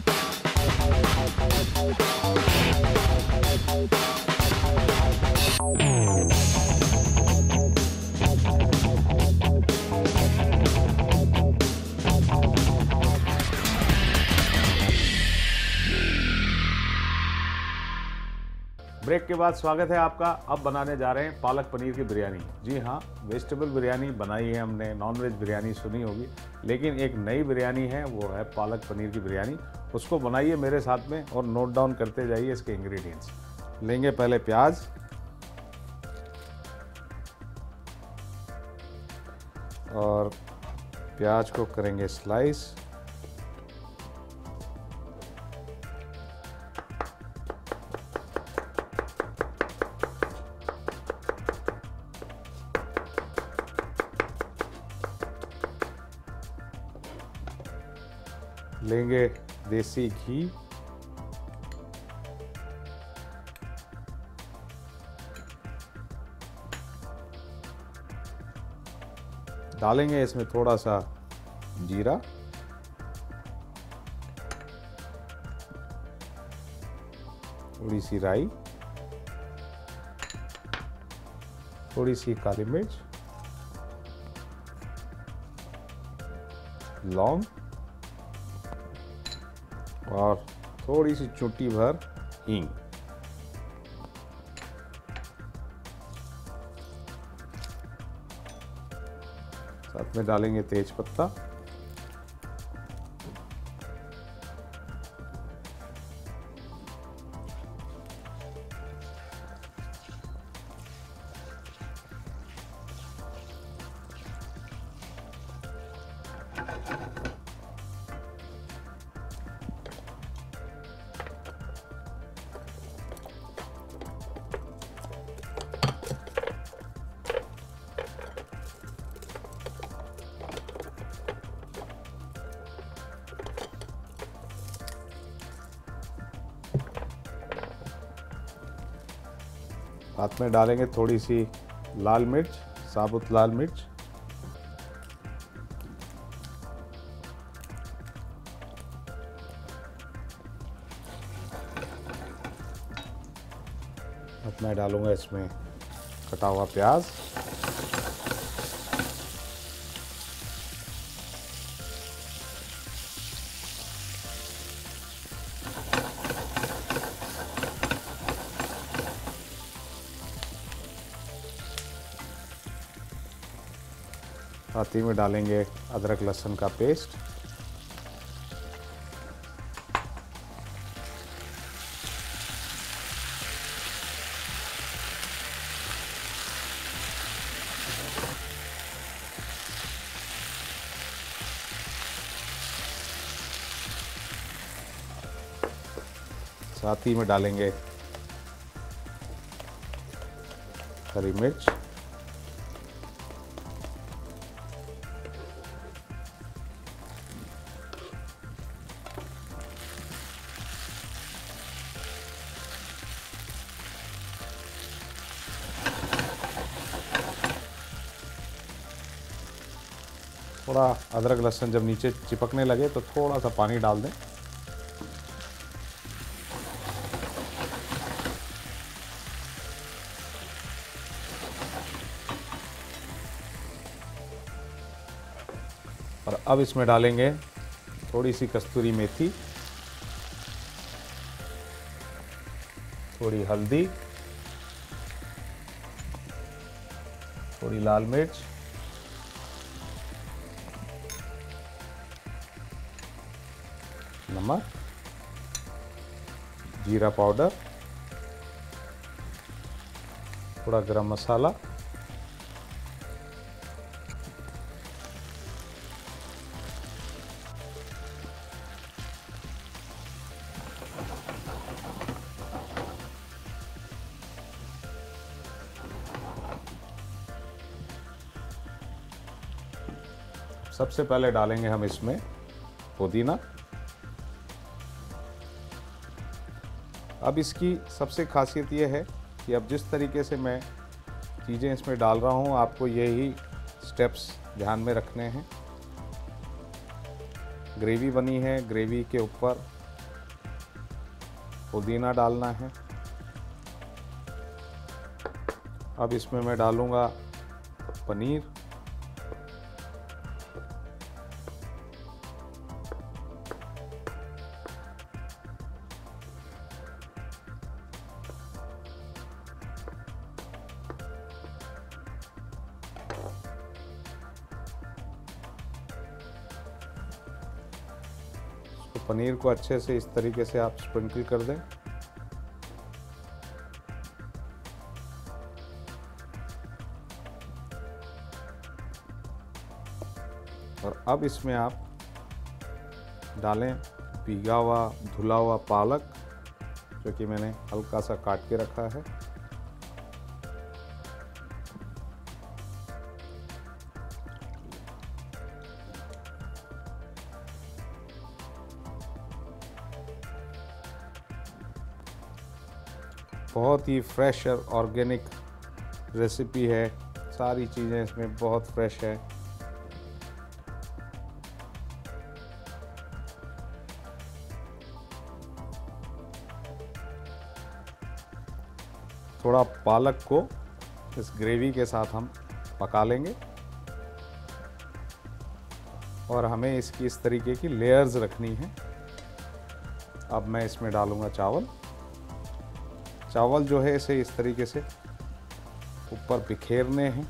Thank you. Break के बाद स्वागत है आपका। अब बनाने जा रहे हैं पालक पनीर की बिरयानी। जी हाँ वेजिटेबल बिरयानी बनाई है हमने नॉन वेज बिरयानी सुनी होगी, लेकिन एक नई बिरयानी है, वो है पालक पनीर की बिरयानी। उसको बनाइए मेरे साथ में और नोट डाउन करते जाइए इसके इंग्रेडिएंट्स लेंगे पहले प्याज। और प्याज को करेंगे स्लाइस लेंगे देसी घी। डालेंगे इसमें थोड़ा सा जीरा। थोड़ी सी राई। थोड़ी सी काली मिर्च। लौंग। और थोड़ी सी चुटी भर हींग। साथ में डालेंगे तेज पत्ता। साथ में डालेंगे थोड़ी सी लाल मिर्च, साबुत लाल मिर्च। अब मैं डालूँगा इसमें कटा हुआ प्याज। साथ ही में डालेंगे अदरक लहसुन का पेस्ट। साथ ही में डालेंगे हरी मिर्च। थोड़ा अदरक लहसुन जब नीचे चिपकने लगे तो थोड़ा सा पानी डाल दें। और अब इसमें डालेंगे थोड़ी सी कस्तूरी मेथी, थोड़ी हल्दी, थोड़ी लाल मिर्च नमक जीरा पाउडर। थोड़ा गरम मसाला। सबसे पहले डालेंगे हम इसमें पुदीना। अब इसकी सबसे खासियत ये है कि अब जिस तरीके से मैं चीज़ें इसमें डाल रहा हूँ, आपको यही स्टेप्स ध्यान में रखने हैं। ग्रेवी बनी है ग्रेवी के ऊपर पुदीना डालना है। अब इसमें मैं डालूँगा पनीर। पनीर को अच्छे से इस तरीके से आप स्प्रिंकल कर दें। और अब इसमें आप डालें भीगा हुआ, धुला हुआ पालक, जो कि मैंने हल्का सा काट के रखा है। बहुत ही फ्रेश और ऑर्गेनिक रेसिपी है। सारी चीज़ें इसमें बहुत फ्रेश है। थोड़ा पालक को इस ग्रेवी के साथ हम पका लेंगे। और हमें इसकी इस तरीके की लेयर्स रखनी है। अब मैं इसमें डालूँगा चावल। चावल जो है इसे इस तरीके से ऊपर बिखेरने हैं।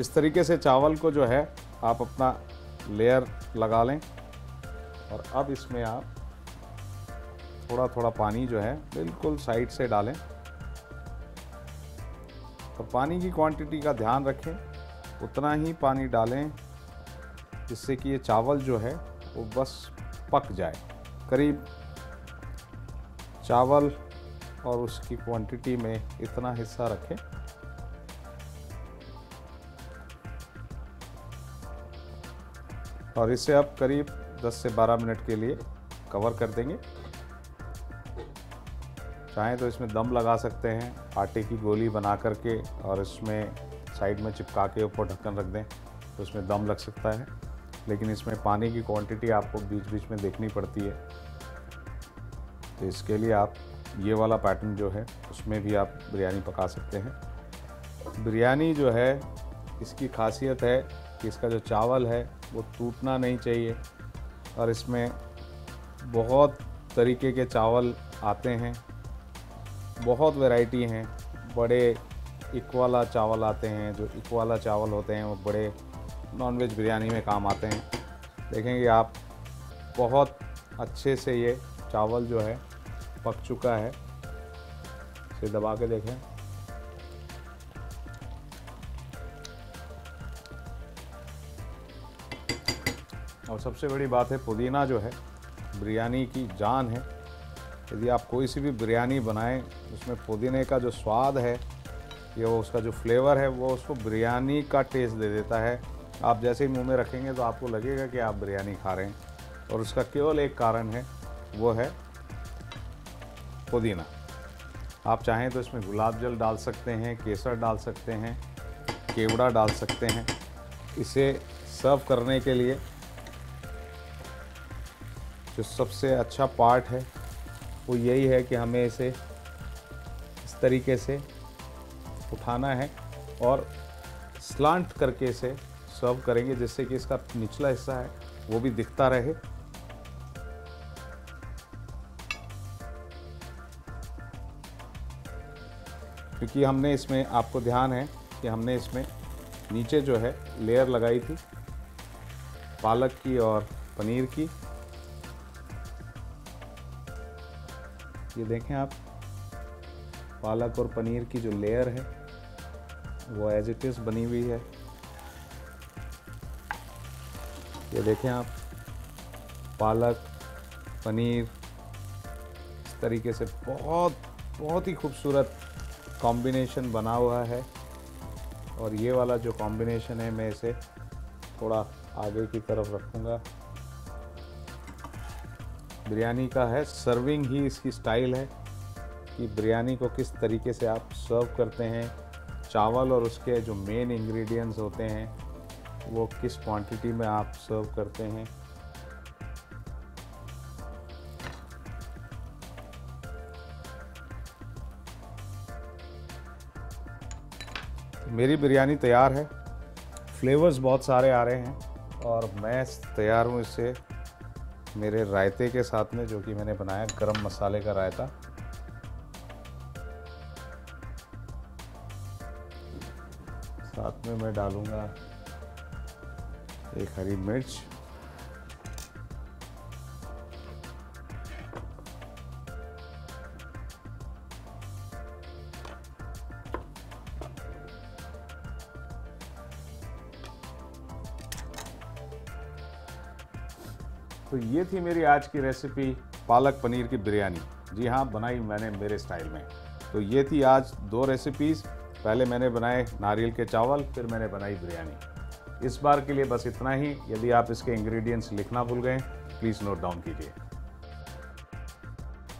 इस तरीके से चावल को जो है आप अपना लेयर लगा लें और अब इसमें आप थोड़ा थोड़ा पानी जो है, बिल्कुल साइड से डालें। और पानी की क्वांटिटी का ध्यान रखें, उतना ही पानी डालें जिससे कि ये चावल जो है, वो बस पक जाए। करीब चावल और उसकी क्वांटिटी में इतना हिस्सा रखें। और इसे अब करीब 10 से 12 मिनट के लिए कवर कर देंगे। चाहें तो इसमें दम लगा सकते हैं, आटे की गोली बना करके और इसमें साइड में चिपका के ऊपर ढक्कन रख दें तो उसमें दम लग सकता है। लेकिन इसमें पानी की क्वांटिटी आपको बीच बीच में देखनी पड़ती है। तो इसके लिए आप ये वाला पैटर्न जो है, उसमें भी आप बिरयानी पका सकते हैं। बिरयानी जो है, इसकी खासियत है कि इसका जो चावल है, वो टूटना नहीं चाहिए और इसमें बहुत तरीके के चावल आते हैं। बहुत वैरायटी हैं। बड़े इकवाला चावल आते हैं, जो इकवाला चावल होते हैं, वो बड़े नॉनवेज बिरयानी में काम आते हैं। देखेंगे आप, बहुत अच्छे से ये चावल जो है, पक चुका है। इसे दबा के देखें। और सबसे बड़ी बात है, पुदीना जो है, बिरयानी की जान है। यदि आप कोई सी भी बिरयानी बनाएँ, उसमें पुदीने का जो स्वाद है, या उसका जो फ्लेवर है, वो उसको बिरयानी का टेस्ट दे देता है। आप जैसे ही मुँह में रखेंगे तो आपको लगेगा कि आप बिरयानी खा रहे हैं। और उसका केवल एक कारण है, वो है पुदीना। आप चाहें तो इसमें गुलाब जल डाल सकते हैं, केसर डाल सकते हैं, केवड़ा डाल सकते हैं। इसे सर्व करने के लिए जो सबसे अच्छा पार्ट है वो यही है कि हमें इसे इस तरीके से उठाना है और स्लांट करके इसे सर्व करेंगे जिससे कि इसका निचला हिस्सा है, वो भी दिखता रहे। क्योंकि हमने इसमें, आपको ध्यान है कि हमने इसमें नीचे जो है लेयर लगाई थी, पालक की और पनीर की। ये देखें आप, पालक और पनीर की जो लेयर है, वो एज इट इज़ बनी हुई है। ये देखें आप, पालक, पनीर, इस तरीके से बहुत बहुत ही खूबसूरत कॉम्बिनेशन बना हुआ है। और ये वाला जो कॉम्बिनेशन है, मैं इसे थोड़ा आगे की तरफ़ रखूँगा। बिरयानी का है सर्विंग ही इसकी स्टाइल है कि बिरयानी को किस तरीके से आप सर्व करते हैं, चावल और उसके जो मेन इंग्रेडिएंट्स होते हैं, वो किस क्वांटिटी में आप सर्व करते हैं। मेरी बिरयानी तैयार है फ्लेवर्स बहुत सारे आ रहे हैं और मैं तैयार हूँ इससे। मेरे रायते के साथ में, जो कि मैंने बनाया, गरम मसाले का रायता। साथ में मैं डालूँगा एक हरी मिर्च। तो ये थी मेरी आज की रेसिपी पालक पनीर की बिरयानी। जी हाँ बनाई मैंने मेरे स्टाइल में। तो ये थी आज दो रेसिपीज़ पहले मैंने बनाए नारियल के चावल, फिर मैंने बनाई बिरयानी। इस बार के लिए बस इतना ही। यदि आप इसके इंग्रेडिएंट्स लिखना भूल गए प्लीज़ नोट डाउन कीजिए।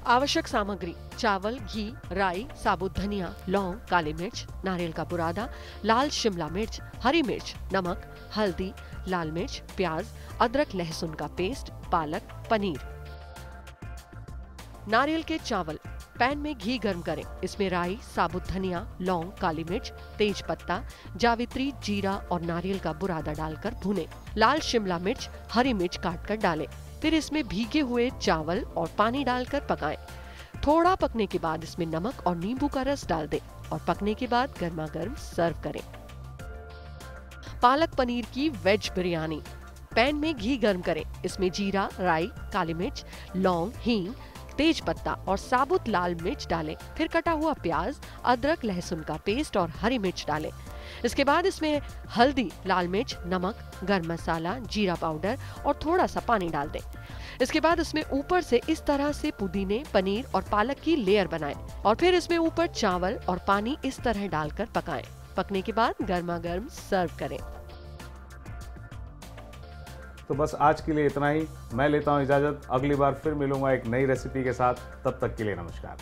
आवश्यक सामग्री, चावल, घी, राई, साबुत धनिया, लौंग, काली मिर्च, नारियल का बुरादा, लाल शिमला मिर्च, हरी मिर्च, नमक, हल्दी, लाल मिर्च, प्याज, अदरक, लहसुन का पेस्ट पालक, पनीर। नारियल के चावल, पैन में घी गर्म करें। इसमें राई, साबुत धनिया, लौंग, काली मिर्च, तेज पत्ता, जावित्री, जीरा और नारियल का बुरादा डालकर भुने। लाल शिमला मिर्च, हरी मिर्च काट कर डालें। फिर इसमें भीगे हुए चावल और पानी डालकर पकाएँ। थोड़ा पकने के बाद इसमें नमक और नींबू का रस डाल दें और पकने के बाद गर्मा गर्म सर्व करें। पालक पनीर की वेज बिरयानी। पैन में घी गर्म करें। इसमें जीरा, राई, काली मिर्च, लौंग, हींग, तेज पत्ता और साबुत लाल मिर्च डालें। फिर कटा हुआ प्याज, अदरक, लहसुन का पेस्ट और हरी मिर्च डालें। इसके बाद इसमें हल्दी, लाल मिर्च, नमक, गर्म मसाला, जीरा पाउडर और थोड़ा सा पानी डाल दें। इसके बाद इसमें ऊपर से इस तरह से पुदीने, पनीर और पालक की लेयर बनाएँ और फिर इसमें ऊपर चावल और पानी इस तरह डालकर पकाएँ। पकने के बाद गर्मा गर्म सर्व करें। तो बस आज के लिए इतना ही। मैं लेता हूँ इजाज़त। अगली बार फिर मिलूँगा एक नई रेसिपी के साथ। तब तक के लिए नमस्कार।